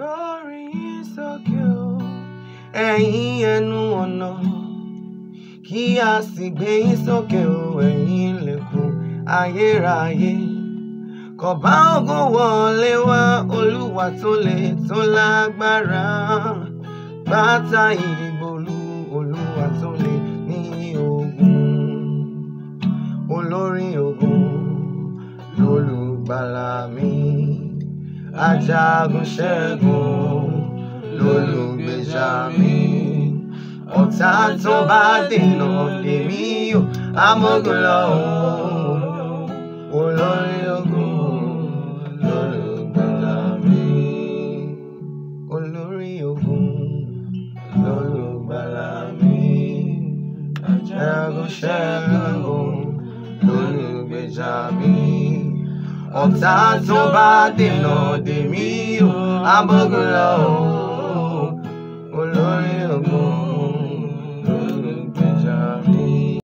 gbóríyìn sókè o ẹ̀yin ẹnu ọ̀nà kí a sì gbé yín sókè o ẹ̀yin ilẹ̀kùn ayérayé kọ̀bá ògo wọlé wá olúwa tó lè tó lágbára bàtà ìdìbòlù olúwa tó lè ní ogun olórí ogun lólùgbàlà mi ajagun ṣẹ́gun lólùgbèjà mi. ọ̀tá tó bá dènà èmi yóò amógun lọ́hùn-ún olórí ogun lólùgbèjà mi. olórí ogun lólùgbàlà mi. ajagun ṣẹ́gun lólùgbèjà mi ọ̀tá tó bá dènà dèmí o abógun lọ o olórí ogun.